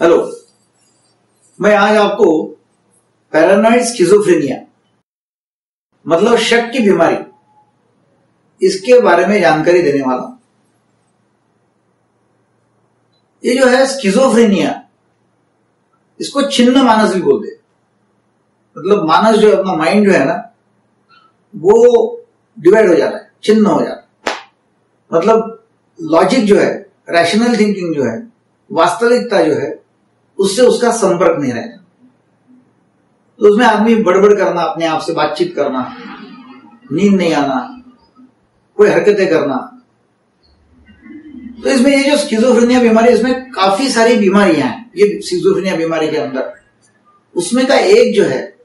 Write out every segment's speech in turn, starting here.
Hello, मैं आज आपको पैरानॉइड स्किजोफ्रेनिया मतलब शक की बीमारी, इसके बारे में जानकारी देने वाला हूँ। ये जो है स्किजोफ्रेनिया इसको छिन्न मानस भी बोलते मतलब मानस जो अपना माइंड जो है ना, वो डिवाइड हो जाता है, छिन्न हो जाता है। मतलब लॉजिक जो है रैशनल थिंकिंग जो है, वास्तविकता जो है उससे उसका संपर्क नहीं रहता। तो उसमें आदमी बड़बड़ करना, अपने आप से बातचीत करना, नींद नहीं आना, कोई हरकतें करना। तो इसमें ये जो स्किजोफ्रेनिया बीमारी, इसमें काफ़ी सारी बीमारियाँ हैं, ये स्किजोफ्रेनिया बीमारी के अंदर। उसमें का एक जो है,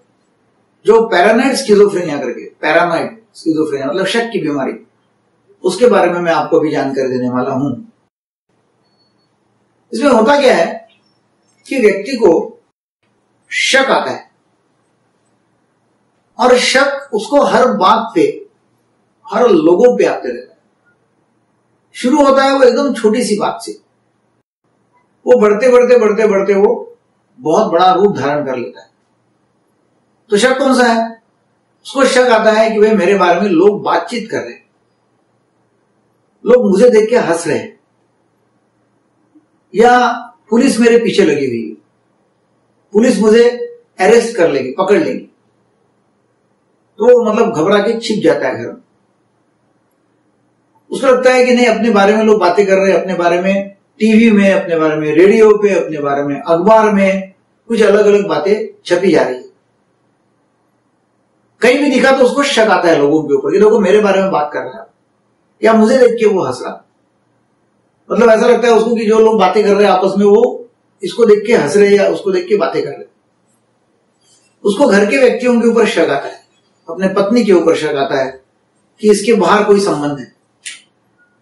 जो पैरानाइड स्किजोफ्रेनिया करके पैरानाइड स्किजोफ्रेनिया मतलब शक की बीमारी, उसके बारे में मैं आपको भी जानकारी देने वाला हूँ। इसमें होता क्या है कि व्यक्ति को शक आता है। और शक उसको हर बात पे, हर लोगों पे आते रहता है। शुरू होता है वो एकदम छोटी सी बात से। वो बढ़ते बढ़ते बढ़ते बढ़ते वो बहुत बड़ा रूप धारण कर लेता है। तो शक कौन सा है? उसको शक आता है कि भाई मेरे बारे में लोग बातचीत कर रहे हैं। लोग मुझे देख के हंस रहे हैं। या पुलिस मेरे पीछे लगी हुई। है पुलिस मुझे अरेस्ट कर लेगी, पकड़ लेगी। तो मतलब घबरा के छिप जाता है घर। उसको लगता है कि नहीं, अपने बारे में लोग बातें कर रहे हैं, अपने बारे में, टीवी में, अपने बारे में, रेडियो पे, अपने बारे में, अखबार में, कुछ अलग अलग बातें छपी जा रही है। कहीं भी दिखा तो उसको शक आता है लोगों के ऊपर कि देखो मेरे बारे में बात कर रहा है। या मुझे देख के वो हंस रहा मतलब ऐसा लगता है उसको कि जो लोग बातें कर रहे हैं आपस में, वो इसको देख के हंस रहे हैं या उसको देख के बातें कर रहे उसको घर के व्यक्तियों के ऊपर शक आता है, अपने पत्नी के ऊपर शक आता है कि इसके बाहर कोई संबंध है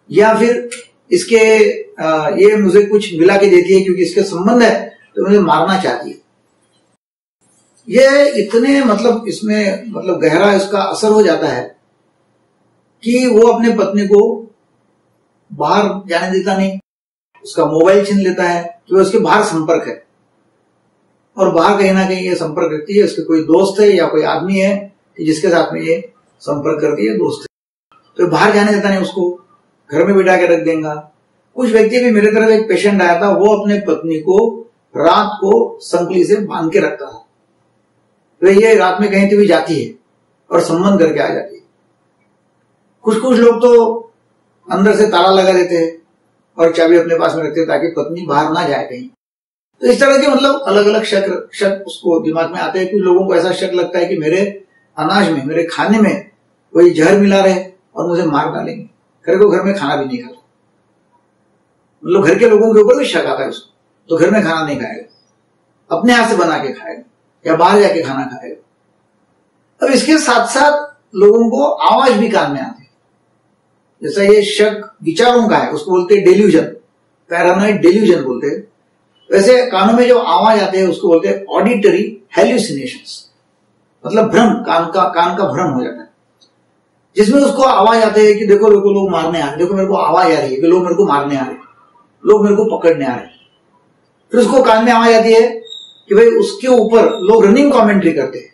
या फिर इसके ये मुझे कुछ मिला के देती है क्योंकि इसके संबंध है तो मुझे मारना चाहती है ये इतने मतलब इसमें मतलब गहरा इसका असर हो जाता है कि वो अपने पत्नी को बाहर जाने देता नहीं, उसका मोबाइल छीन लेता है तो उसके बाहर संपर्क है। और बाहर कहीं ना कहीं ये संपर्क रखती है, उसके कोई दोस्त है या कोई आदमी है, कि जिसके साथ में ये संपर्क करती है, दोस्त है। तो बाहर जाने देता नहीं उसको, घर में बिठा के रख देगा। कुछ व्यक्ति भी मेरे तरफ़ एक पेशेंट आया था, वो अपने पत्नी को रात को संकली से बाँध के रखता था। तो ये रात में कहीं तो भी जाती है और संबंध करके आ जाती है। कुछ कुछ लोग तो अंदर से ताला लगा देते हैं और चाबी अपने पास में रखते हैं ताकि पत्नी बाहर ना जाए कहीं। तो इस तरह के मतलब अलग अलग शक शक उसको दिमाग में आते हैं। कुछ लोगों को ऐसा शक लगता है कि मेरे अनाज में, मेरे खाने में कोई जहर मिला रहे और मुझे मार डालेंगे। घर को घर में खाना भी नहीं खाता। मतलब घर के लोगों के ऊपर भी शक आता है उसको। तो घर में खाना नहीं खाएगा। अपने हाथ से बना के खाएगा या बाहर जाके खाना खाएगा। अब इसके साथ साथ लोगों को आवाज़ भी कान में आती जैसा ये शक विचारों का है, उसको बोलते हैं डेल्यूजन पैरानोइड डेल्यूजन बोलते हैं। वैसे कानों में जो आवाज़ आते हैं, उसको बोलते हैं ऑडिटरी हेल्यूसिनेशन मतलब भ्रम, कान का कान का भ्रम हो जाता है। जिसमें उसको आवाज़ आते है कि देखो देखो लोग मारने आ रहे देखो, मेरे को आवाज़ आ रही है कि लोग मेरे को मारने आ रहे लोग मेरे को पकड़ने आ रहे फिर उसको कान में आवाज़ आती है कि भाई उसके ऊपर लोग रनिंग कमेंट्री करते हैं।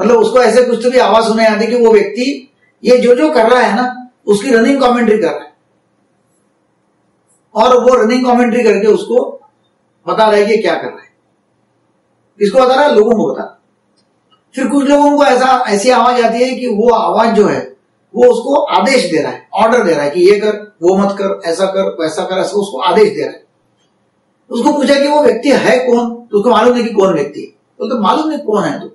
मतलब उसको ऐसे कुछ तो भी आवाज़ सुनाई आती है कि वो व्यक्ति ये जो जो कर रहा है ना उसकी रनिंग कमेंट्री कर रहा है। और वो रनिंग कमेंट्री करके उसको बता रहा है कि क्या कर रहा है। किसको बता रहा है, लोगों को बता रहा फिर कुछ लोगों को ऐसा, ऐसी आवाज़ आती है कि वो आवाज़ जो है, वो उसको आदेश दे रहा है ऑर्डर दे रहा है कि ये कर, वो मत कर, ऐसा कर, वैसा कर, ऐसा उसको आदेश दे रहा है। उसको पूछा कि वो व्यक्ति है कौन? तो उसको मालूम नहीं कि कौन व्यक्ति है। बोलते तो मालूम नहीं कौन है तो?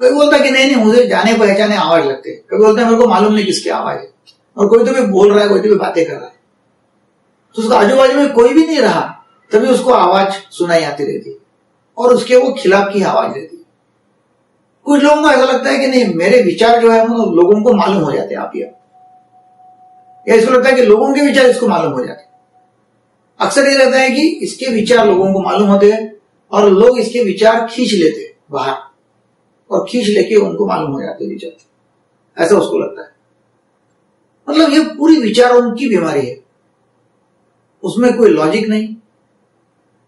कभी बोलता कि नहीं नहीं, मुझे जाने पहचाने आवाज़ लगते कभी बोलते है, मेरे को मालूम नहीं किसकी आवाज़ है। और कोई तो भी बोल रहा है, कोई तो भी बातें कर रहा है। तो उसका आजू बाजू में कोई भी नहीं रहा, तभी उसको आवाज़ सुनाई आती रहती। और उसके वो खिलाफ की आवाज़ रहती। कुछ लोगों को ऐसा लगता है कि नहीं, मेरे विचार जो है, वो लोगों को मालूम हो जाते आप या इसको लगता है कि लोगों के विचार इसको मालूम हो जाते अक्सर ये रहता है कि इसके विचार लोगों को मालूम होते हैं, और लोग इसके विचार खींच लेते बाहर, और खींच लेके उनको मालूम हो जाते विचार। ऐसा उसको लगता है। मतलब ये पूरी विचारों की बीमारी है। उसमें कोई लॉजिक नहीं।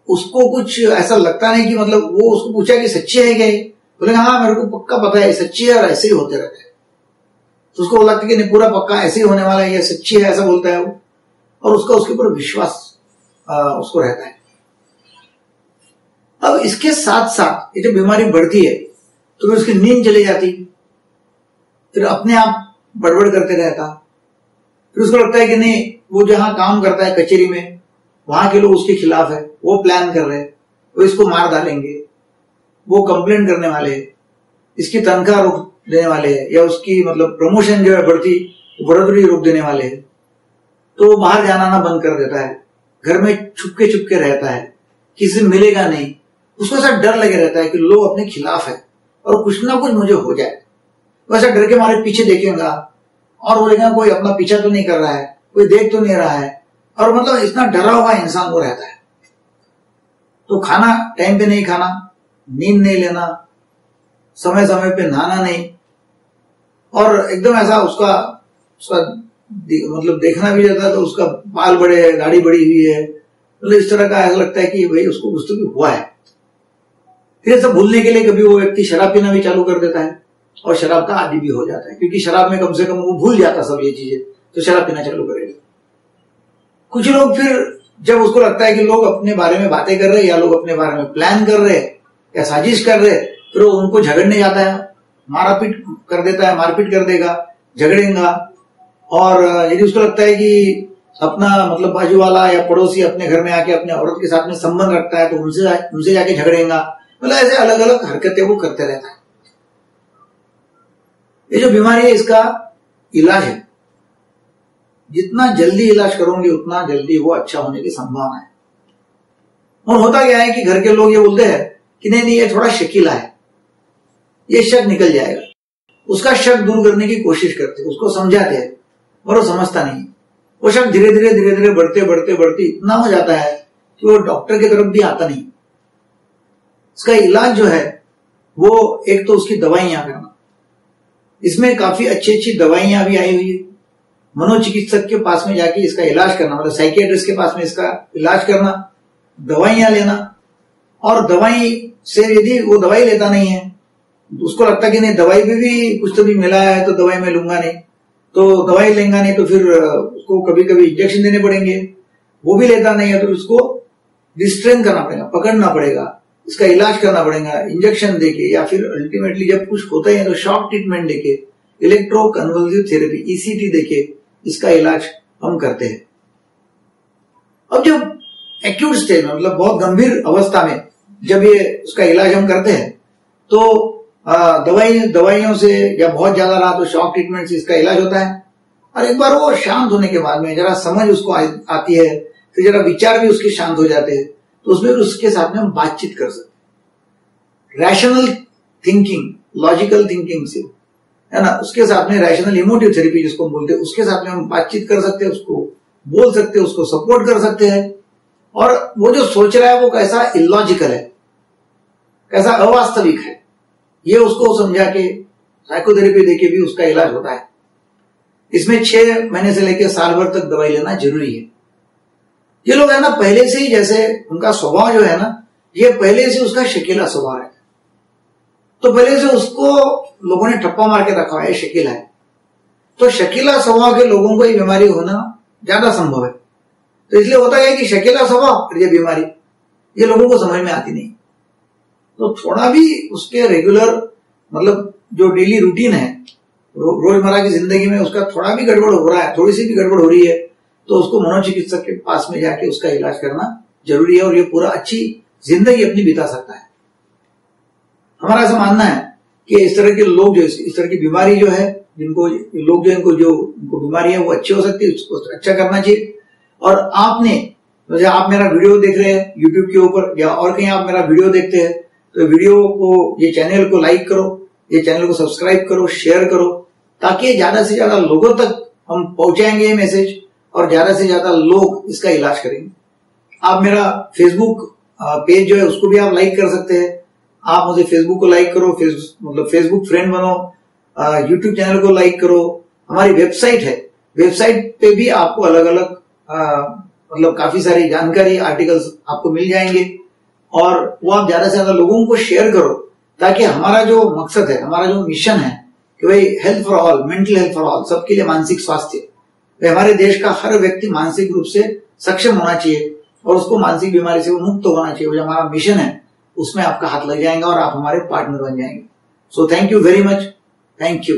उसको कुछ ऐसा लगता नहीं कि मतलब वो उसको पूछा कि सच्ची है क्या बोले हाँ मेरे को पक्का पता है सच्ची है और ऐसे ही होते रहते हैं। तो उसको लगता है कि नहीं पूरा पक्का ऐसे ही होने वाला है या सच्ची है ऐसा बोलता है वो। और उसका उसके ऊपर विश्वास आ, उसको रहता है। अब इसके साथ साथ ये जो बीमारी बढ़ती है तो फिर उसकी नींद चली जाती। फिर अपने आप बड़बड़ करते रहता। फिर उसको लगता है कि नहीं, वो जहाँ काम करता है कचेरी में, वहाँ के लोग उसके खिलाफ है, वो प्लान कर रहे हैं, वो इसको मार डालेंगे, वो कंप्लेन करने वाले, इसकी तनख्वाह रोक देने वाले हैं, या उसकी मतलब प्रमोशन जो है बढ़ती, बढ़ोतरी रोक देने वाले हैं तो वो बाहर जाना ना बंद कर देता है, घर में छुपके छुपके रहता है, किसी मिलेगा नहीं, उसको ऐसा डर लगे रहता है कि लोग अपने खिलाफ है, और कुछ ना कुछ मुझे हो जाए। वैसा डर के मारे पीछे देखेगा और बोलेगा कोई अपना पीछा तो नहीं कर रहा है, कोई देख तो नहीं रहा है, और मतलब इतना डरा हुआ इंसान वो रहता है। तो खाना टाइम पे नहीं खाना, नींद नहीं लेना समय समय पे नहाना नहीं, और एकदम ऐसा उसका उसका मतलब देखना भी जाता है तो उसका बाल बड़े है गाड़ी बड़ी हुई है मतलब इस तरह का ऐसा लगता है कि भाई उसको कुछ तो भी हुआ है। फिर ऐसा भूलने के लिए कभी वो व्यक्ति शराब पीना भी चालू कर देता है। और शराब का आदि भी हो जाता है, क्योंकि शराब में कम से कम वो भूल जाता सब ये चीज़ें तो शराब पीना चालू करेगा। कुछ लोग फिर जब उसको लगता है कि लोग अपने बारे में बातें कर रहे हैं या लोग अपने बारे में प्लान कर रहे हैं या साजिश कर रहे फिर वो उनको झगड़ने जाता है, मारापीट कर देता है, मारपीट कर देगा, झगड़ेगा। और यदि उसको लगता है कि अपना मतलब बाजू वाला या पड़ोसी अपने घर में आके अपने औरत के साथ में संबंध रखता है तो उनसे उनसे जाके झगड़ेगा। मतलब ऐसे अलग अलग हरकतें वो करते रहता है। ये जो बीमारी है, इसका इलाज है। जितना जल्दी इलाज करोगे, उतना जल्दी वो अच्छा होने की संभावना है। और होता क्या है कि घर के लोग ये बोलते हैं कि नहीं नहीं, ये थोड़ा शकीला है। ये शक निकल जाएगा। उसका शक दूर करने की कोशिश करते उसको समझाते हैं, और वो समझता नहीं वो शक धीरे धीरे धीरे धीरे बढ़ते बढ़ते बढ़ते इतना हो जाता है कि वो डॉक्टर की तरफ़ भी आता नहीं। इसका इलाज जो है, वो एक तो उसकी दवाइयाँ करना। इसमें काफ़ी अच्छी अच्छी दवाइयाँ भी आई हुई है। मनोचिकित्सक के पास में जाके इसका इलाज करना मतलब साइकियाट्रिस्ट के पास में इसका इलाज करना दवाइयाँ लेना। और दवाई से यदि वो दवाई लेता नहीं है उसको लगता कि नहीं दवाई भी, भी कुछ तो भी मिला है तो दवाई मैं लूँगा नहीं। तो दवाई लेंगा नहीं तो फिर उसको कभी कभी इंजेक्शन देने पड़ेंगे। वो भी लेता नहीं है तो उसको रिस्ट्रेन करना पड़ेगा पकड़ना पड़ेगा। इसका इलाज करना पड़ेगा इंजेक्शन देके, या फिर अल्टीमेटली जब कुछ होता है तो शॉक ट्रीटमेंट देके इलेक्ट्रो कन्वर्सिव थेरेपी ईसीटी देके, इसका इलाज हम करते हैं। अब जब एक्यूट स्टेज में मतलब बहुत गंभीर अवस्था में जब ये उसका इलाज हम करते हैं तो दवाई, दवाइयों से या बहुत ज़्यादा रहा तो शॉक ट्रीटमेंट से इसका इलाज होता है। और एक बार वो शांत होने के बाद में जरा समझ उसको आती है, फिर जरा विचार भी उसके शांत हो जाते हैं। तो उसमें उसके साथ में हम बातचीत कर सकते रैशनल थिंकिंग लॉजिकल थिंकिंग से, है ना? उसके साथ में रैशनल इमोटिव थेरेपी जिसको हम बोलते हैं, उसके साथ में हम बातचीत कर सकते हैं, उसको बोल सकते हैं, उसको सपोर्ट कर सकते हैं। और वो जो सोच रहा है, वो कैसा इलॉजिकल है, कैसा अवास्तविक है, ये उसको समझा के साइकोथेरेपी देके भी उसका इलाज होता है। इसमें छह महीने से लेकर साल भर तक दवाई लेना ज़रूरी है। ये लोग है ना पहले से ही जैसे उनका स्वभाव जो है ना ये पहले से उसका शकीला स्वभाव है। तो पहले से उसको लोगों ने ठप्पा मार के रखा है शकीला है। तो शकीला स्वभाव के लोगों को ये बीमारी होना ज़्यादा संभव है। तो इसलिए होता है कि शकीला स्वभाव और ये बीमारी। ये लोगों को समझ में आती नहीं। तो थोड़ा भी उसके रेगुलर मतलब जो डेली रूटीन है रो, रोज़मर्रा की ज़िंदगी में उसका थोड़ा भी गड़बड़ हो रहा है थोड़ी सी भी गड़बड़ हो रही है तो उसको मनोचिकित्सक के पास में जाके उसका इलाज करना ज़रूरी है और ये पूरा अच्छी ज़िंदगी अपनी बिता सकता है। हमारा ऐसा मानना है कि इस तरह के लोग जो, इस तरह की बीमारी जो है, जिनको, लोग जो इनको जो, इनको बीमारी है, वो अच्छी हो सकती है, उसको अच्छा करना चाहिए। और आपने, जैसे आप मेरा वीडियो देख रहे हैं यूट्यूब के ऊपर या और कहीं आप मेरा वीडियो देखते हैं तो वीडियो को, ये चैनल को लाइक करो, ये चैनल को सब्सक्राइब करो, शेयर करो, ताकि ज़्यादा से ज़्यादा लोगों तक हम पहुंचाएँगे ये मैसेज। और ज़्यादा से ज़्यादा लोग इसका इलाज करेंगे। आप मेरा फेसबुक पेज जो है उसको भी आप लाइक कर सकते हैं। आप मुझे फेसबुक को लाइक करो फेस, मतलब फेसबुक फ्रेंड बनो यूट्यूब चैनल को लाइक करो। हमारी वेबसाइट है। वेबसाइट पे भी आपको अलग अलग मतलब काफ़ी सारी जानकारी आर्टिकल्स आपको मिल जाएँगे। और वो आप ज़्यादा से ज़्यादा लोगों को शेयर करो ताकि हमारा जो मकसद है हमारा जो मिशन है कि भाई health for all mental health for all सबके लिए मानसिक स्वास्थ्य। हमारे देश का हर व्यक्ति मानसिक रूप से सक्षम होना चाहिए और उसको मानसिक बीमारी से मुक्त होना चाहिए। जो हमारा मिशन है, उसमें आपका हाथ लग जाएगा और आप हमारे पार्टनर बन जाएँगे। So thank you very much thank you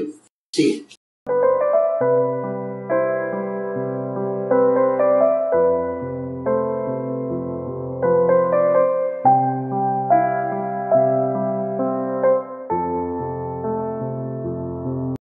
see